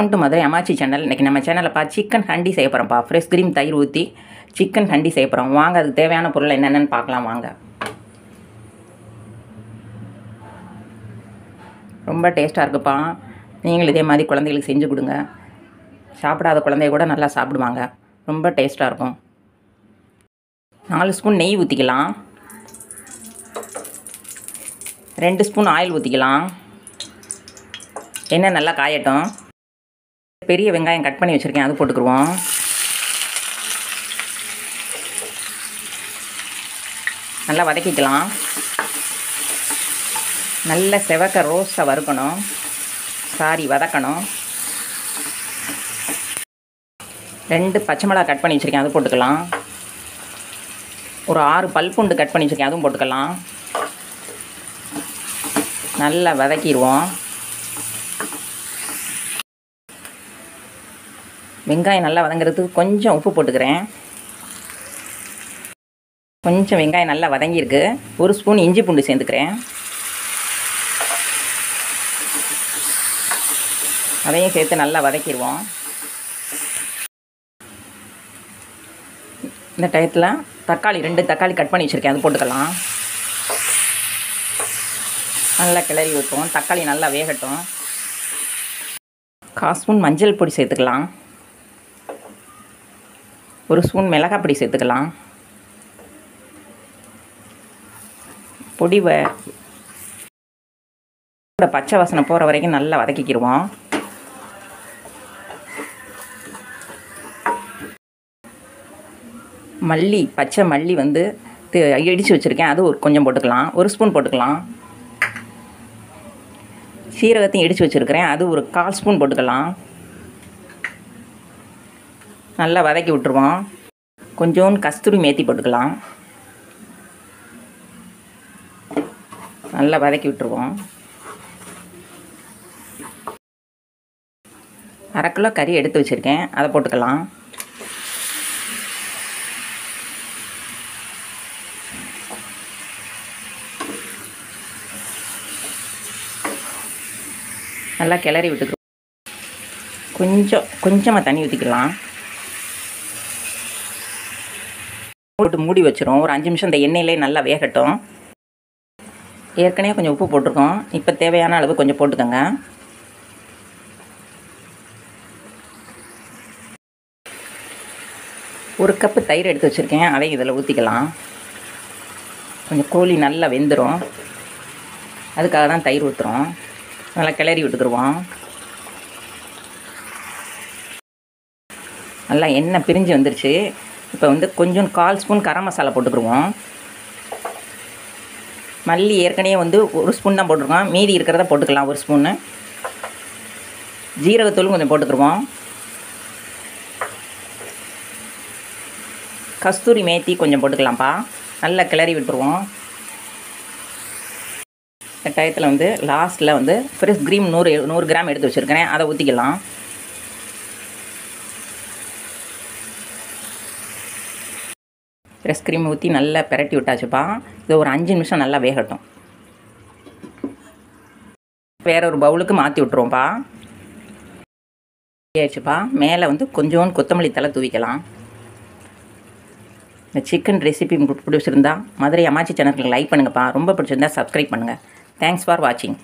Welcome to Madurai Amachi channel இன்றைக்கி நம்ம சேனலில் சிக்கன் ஹண்டி செய்ய போகிறோம்ப்பா ஃப்ரெஷ் க்ரீம் தயிர் ஊற்றி சிக்கன் ஹண்டி செய்ய போகிறோம் வாங்க அதுக்கு தேவையான பொருள் என்னென்னு பார்க்கலாம் வாங்க. ரொம்ப டேஸ்ட்டாக இருக்குப்பா. நீங்களும் இதே மாதிரி குழந்தைகளுக்கு செஞ்சு கொடுங்க. சாப்பிடாத குழந்தைய கூட நல்லா சாப்பிடுவாங்க. ரொம்ப டேஸ்ட்டாக இருக்கும். நாலு ஸ்பூன் நெய் ஊற்றிக்கலாம் ரெண்டு ஸ்பூன் ஆயில் ஊற்றிக்கலாம் எண்ணெய் நல்லா காயட்டும். பெரிய வெங்காயம் கட் பண்ணி வச்சுருக்கேன் அது போட்டுக்குருவோம். நல்லா வதக்கிக்கலாம். நல்ல செவக்க ரோஸை வறுக்கணும். சாரி வதக்கணும். ரெண்டு பச்சை மிளகா கட் பண்ணி வச்சுருக்கேன் அது போட்டுக்கலாம். ஒரு ஆறு பல்பூண்டு கட் பண்ணி வச்சுருக்கேன் அதுவும் போட்டுக்கலாம். நல்லா வதக்கிடுவோம் வெங்காயம் நல்லா வதங்குறதுக்கு கொஞ்சம் உப்பு போட்டுக்கிறேன். கொஞ்சம் வெங்காயம் நல்லா வதங்கியிருக்கு. ஒரு ஸ்பூன் இஞ்சி பூண்டு சேர்த்துக்கிறேன். அதையும் சேர்த்து நல்லா வதக்கிடுவோம். இந்த டயத்தில் தக்காளி ரெண்டு தக்காளி கட் பண்ணி வச்சுருக்கேன். அது போட்டுக்கலாம். நல்லா கிளறி ஊற்றுவோம் தக்காளி நல்லா வேகட்டும். கால் ஸ்பூன் மஞ்சள் பொடி சேர்த்துக்கலாம். ஒரு ஸ்பூன் மிளகாய் பொடி சேர்த்துக்கலாம். பொடி வ பச்சை வாசனை போகிற வரைக்கும் நல்லா வதக்கிக்கிடுவோம் மல்லி பச்சை மல்லி வந்து இடித்து வச்சுருக்கேன். அது ஒரு கொஞ்சம் போட்டுக்கலாம். ஒரு ஸ்பூன் போட்டுக்கலாம். சீரகத்தையும் இடித்து வச்சுருக்கிறேன். அது ஒரு கால் ஸ்பூன் போட்டுக்கலாம். நல்லா வதக்கி விட்டுருவோம். கொஞ்சோண்டு கஸ்தூரி மேத்தி போட்டுக்கலாம். நல்லா வதக்கி விட்டுருவோம். அரை கிலோ கறி எடுத்து வச்சுருக்கேன். அதை போட்டுக்கலாம். நல்லா கிளறி விட்டுக்கிறோம் கொஞ்சம் கொஞ்சமாக தண்ணி ஊற்றிக்கலாம் போட்டு மூடி வச்சிரும். ஒரு அஞ்சு நிமிஷம் இந்த எண்ணெயிலே நல்லா வேகட்டும். ஏற்கனவே கொஞ்சம் உப்பு போட்டிருக்கோம். இப்போ தேவையான அளவு கொஞ்சம் போட்டுக்கோங்க. ஒரு கப்பு தயிர் எடுத்து வச்சுருக்கேன். அதையும் இதில் ஊற்றிக்கலாம் கொஞ்சம் கோழி நல்லா வெந்துடும் அதுக்காக தான் தயிர் ஊற்றுறோம் நல்லா கிளறி விட்டுக்குருவோம். நல்லா எண்ணெய் பிரிஞ்சு வந்துருச்சு. இப்போ வந்து கொஞ்சம் கால் ஸ்பூன் கரம் மசாலா போட்டுக்குருவோம் மல்லி ஏற்கனவே வந்து ஒரு ஸ்பூன் தான் போட்டிருக்கோம். மீதி இருக்கிறத போட்டுக்கலாம் ஒரு ஸ்பூன்னு ஜீரகத்தூளும் கொஞ்சம் போட்டுக்குருவோம் கஸ்தூரி மேத்தி கொஞ்சம் போட்டுக்கலாம்ப்பா. நல்லா கிளறி விட்டுருவோம். இந்த டயத்தில் வந்து லாஸ்ட்டில் வந்து ஃப்ரெஷ் க்ரீம் நூறு நூறு கிராம் எடுத்து வச்சுருக்கிறேன் அதை ஊற்றிக்கலாம் ஃப்ரெஷ் க்ரீம் ஊற்றி நல்லா பெரட்டி விட்டாச்சுப்பா. இது ஒரு அஞ்சு நிமிஷம் நல்லா வேகட்டும். வேற ஒரு பவுலுக்கு மாற்றி விட்ருவோம்ப்பா ஆயிடுச்சுப்பா. மேலே வந்து கொஞ்சோண்டு கொத்தமல்லி தலை தூவிக்கலாம். இந்த சிக்கன் ரெசிபி உங்களுக்கு பிடிச்சிருந்தா மதுரை அம்மாச்சி சேனலுக்கு லைக் பண்ணுங்கப்பா. ரொம்ப பிடிச்சிருந்தா சப்ஸ்கிரைப் பண்ணுங்கள் தேங்க்ஸ் ஃபார் வாட்சிங்